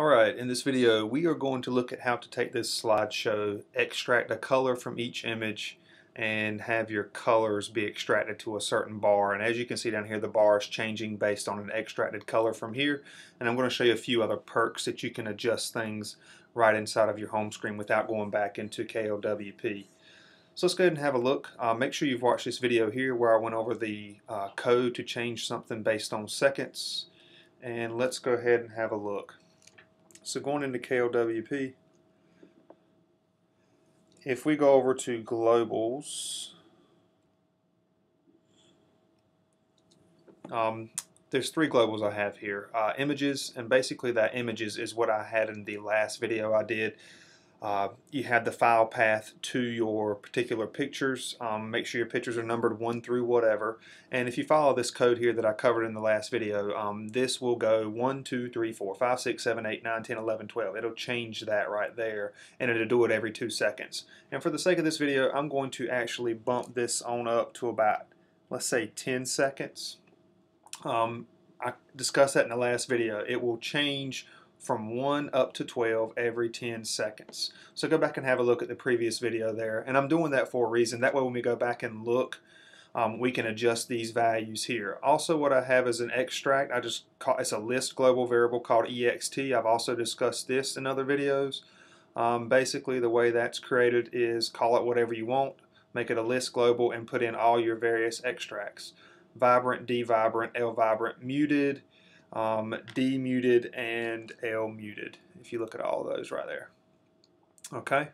Alright, in this video we are going to look at how to take this slideshow, extract a color from each image and have your colors be extracted to a certain bar and as you can see down here the bar is changing based on an extracted color from here and I'm going to show you a few other perks that you can adjust things right inside of your home screen without going back into KLWP. So let's go ahead and have a look. Uh, make sure you've watched this video here where I went over the uh, code to change something based on seconds and let's go ahead and have a look. So going into KLWP, if we go over to globals, um, there's three globals I have here. Uh, images, and basically that images is what I had in the last video I did. Uh, you have the file path to your particular pictures. Um, make sure your pictures are numbered 1 through whatever. And if you follow this code here that I covered in the last video, um, this will go 1, 2, 3, 4, 5, 6, 7, 8, 9, 10, 11, 12. It'll change that right there, and it'll do it every 2 seconds. And for the sake of this video, I'm going to actually bump this on up to about, let's say, 10 seconds. Um, I discussed that in the last video. It will change from 1 up to 12 every 10 seconds. So go back and have a look at the previous video there. And I'm doing that for a reason. That way when we go back and look, um, we can adjust these values here. Also what I have is an extract. I just call it's a list global variable called ext. I've also discussed this in other videos. Um, basically the way that's created is call it whatever you want, make it a list global and put in all your various extracts. Vibrant, D vibrant, L vibrant, muted, um, D muted and L muted if you look at all those right there. Okay?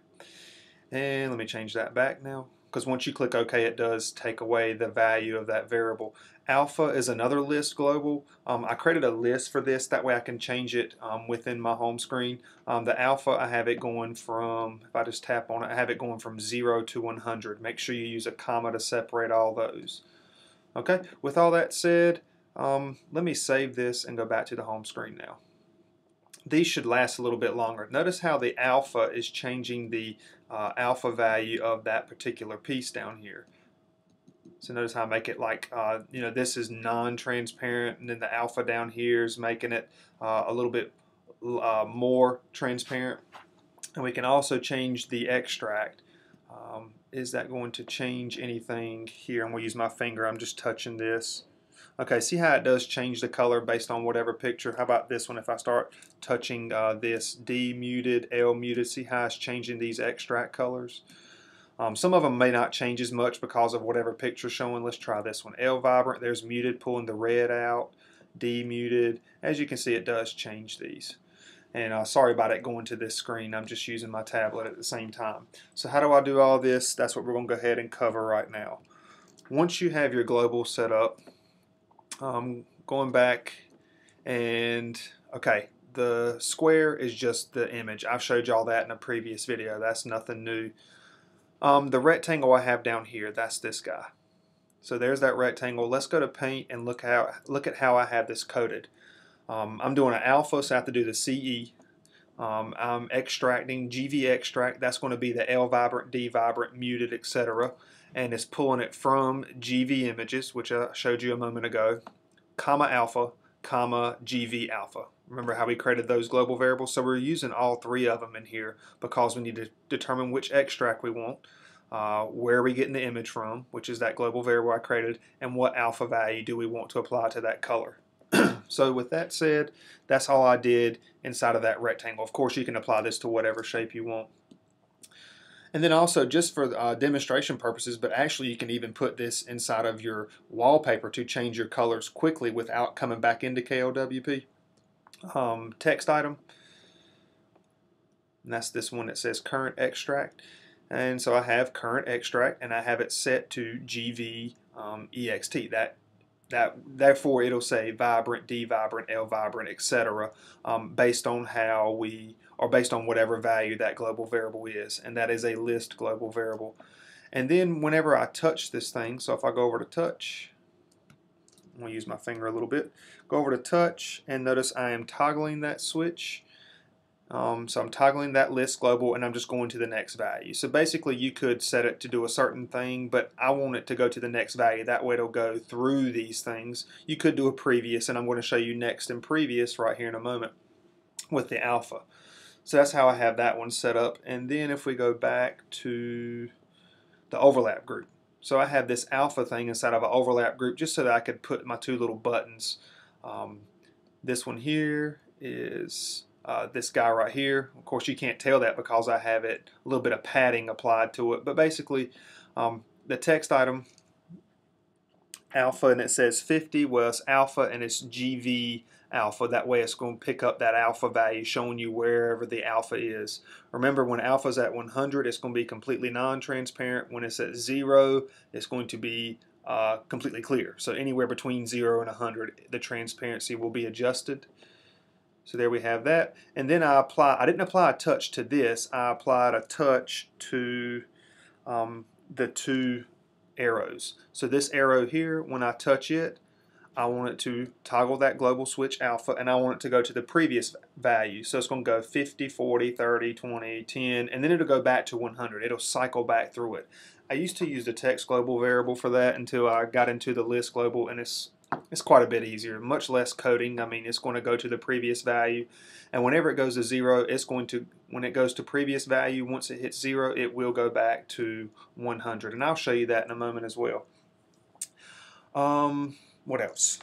And let me change that back now because once you click OK it does take away the value of that variable. Alpha is another list global. Um, I created a list for this. That way I can change it um, within my home screen. Um, the alpha I have it going from if I just tap on it I have it going from 0 to 100 make sure you use a comma to separate all those. Okay? With all that said um, let me save this and go back to the home screen now. These should last a little bit longer. Notice how the alpha is changing the uh, alpha value of that particular piece down here. So notice how I make it like, uh, you know, this is non-transparent and then the alpha down here is making it uh, a little bit uh, more transparent. And we can also change the extract. Um, is that going to change anything here? I'm going to use my finger. I'm just touching this. Okay, see how it does change the color based on whatever picture. How about this one if I start touching uh, this D muted, L muted, see how it's changing these extract colors? Um, some of them may not change as much because of whatever picture showing. Let's try this one. L vibrant, there's muted, pulling the red out. D muted. As you can see, it does change these. And uh, sorry about it going to this screen. I'm just using my tablet at the same time. So how do I do all this? That's what we're going to go ahead and cover right now. Once you have your global set up, um, going back and okay the square is just the image. I've showed y'all that in a previous video. That's nothing new. Um, the rectangle I have down here that's this guy. So there's that rectangle. Let's go to paint and look how look at how I have this coded. Um, I'm doing an alpha so I have to do the CE um, I'm extracting GV extract that's going to be the L vibrant D vibrant muted etc and it's pulling it from GV images, which I showed you a moment ago, comma alpha, comma GV alpha. Remember how we created those global variables? So we're using all three of them in here because we need to determine which extract we want, uh, where are we getting the image from, which is that global variable I created, and what alpha value do we want to apply to that color. So with that said, that's all I did inside of that rectangle. Of course, you can apply this to whatever shape you want. And then also just for uh, demonstration purposes, but actually you can even put this inside of your wallpaper to change your colors quickly without coming back into KLWP. Um, text item, and that's this one that says current extract. And so I have current extract and I have it set to GV um, EXT. That that therefore it'll say vibrant, D vibrant, L vibrant, etc. Um, based on how we or based on whatever value that global variable is, and that is a list global variable. And then whenever I touch this thing, so if I go over to touch, I'm to use my finger a little bit, go over to touch, and notice I am toggling that switch. Um, so I'm toggling that list global and I'm just going to the next value. So basically you could set it to do a certain thing, but I want it to go to the next value. That way it'll go through these things. You could do a previous and I'm going to show you next and previous right here in a moment. with the alpha. So that's how I have that one set up. And then if we go back to the overlap group. So I have this alpha thing inside of an overlap group just so that I could put my two little buttons. Um, this one here is uh, this guy right here. Of course, you can't tell that because I have it a little bit of padding applied to it. But basically, um, the text item alpha and it says 50 well it's alpha and it's GV alpha. That way it's going to pick up that alpha value showing you wherever the alpha is. Remember when alpha is at 100 it's going to be completely non-transparent. When it's at zero it's going to be uh, completely clear. So anywhere between 0 and 100 the transparency will be adjusted so there we have that and then I apply I didn't apply a touch to this I applied a touch to um, the two arrows. So this arrow here, when I touch it, I want it to toggle that global switch alpha and I want it to go to the previous value. So it's going to go 50, 40, 30, 20, 10, and then it'll go back to 100. It'll cycle back through it. I used to use the text global variable for that until I got into the list global and it's it's quite a bit easier, much less coding. I mean, it's going to go to the previous value, and whenever it goes to zero, it's going to, when it goes to previous value, once it hits zero, it will go back to 100, and I'll show you that in a moment as well. Um, what else?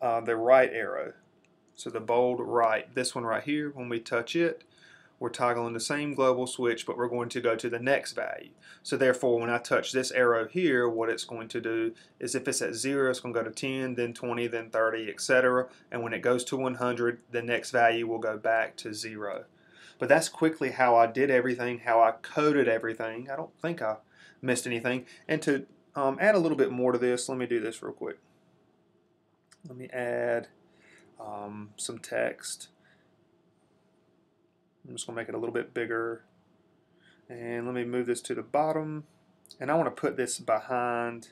Uh, the right arrow. So the bold right, this one right here, when we touch it, we're toggling the same global switch, but we're going to go to the next value. So therefore, when I touch this arrow here, what it's going to do is if it's at 0, it's going to go to 10, then 20, then 30, etc. And when it goes to 100, the next value will go back to 0. But that's quickly how I did everything, how I coded everything. I don't think I missed anything. And to um, add a little bit more to this, let me do this real quick. Let me add um, some text. I'm just going to make it a little bit bigger. And let me move this to the bottom. And I want to put this behind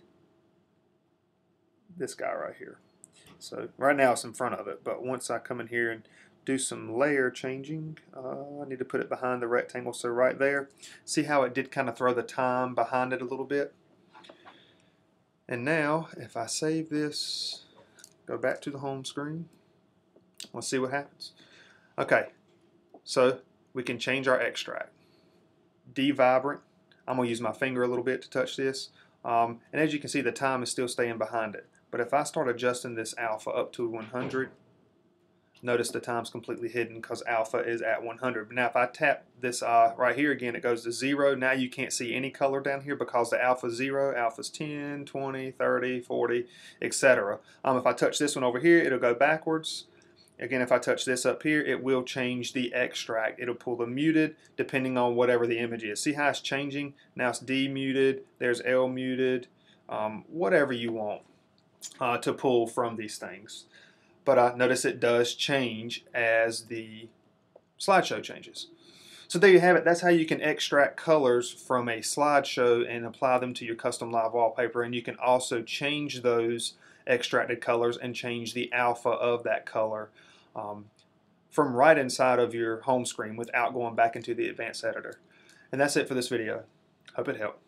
this guy right here. So right now it's in front of it, but once I come in here and do some layer changing, uh, I need to put it behind the rectangle. So right there, see how it did kind of throw the time behind it a little bit? And now, if I save this, go back to the home screen, let's see what happens. Okay, so we can change our extract. D-Vibrant, I'm to use my finger a little bit to touch this. Um, and as you can see, the time is still staying behind it. But if I start adjusting this alpha up to 100, notice the time's completely hidden because alpha is at 100. But now if I tap this uh, right here again, it goes to 0. Now you can't see any color down here because the alpha is 0, alpha's 10, 20, 30, 40, etc. Um, if I touch this one over here, it'll go backwards. Again, if I touch this up here, it will change the extract. It'll pull the muted depending on whatever the image is. See how it's changing? Now it's D muted, there's L muted, um, whatever you want uh, to pull from these things. But uh, notice it does change as the slideshow changes. So there you have it. That's how you can extract colors from a slideshow and apply them to your custom live wallpaper. And you can also change those extracted colors and change the alpha of that color um, from right inside of your home screen without going back into the advanced editor. And that's it for this video. Hope it helped.